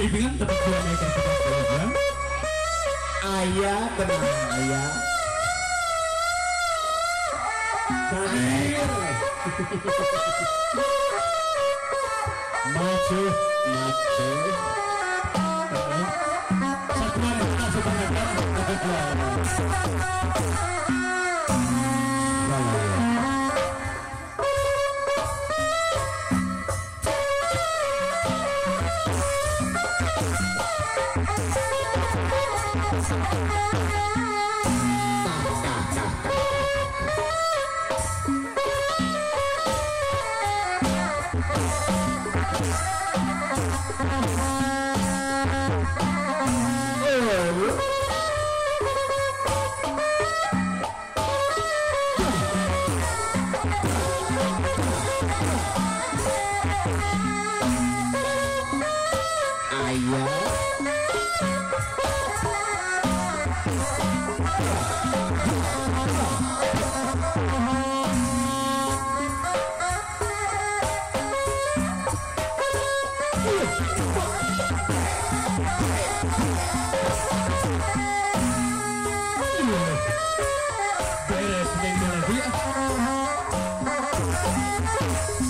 dengan ketentuan eksklusif sebelumnya ayah tenang ayah Kadir maju maju satu kita satu dapat Beres, baby, love you.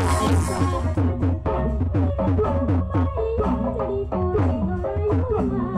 Thank you.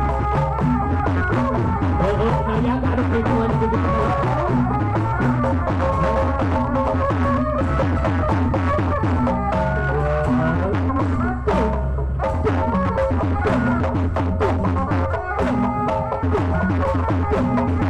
Thank you.